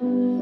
Bye.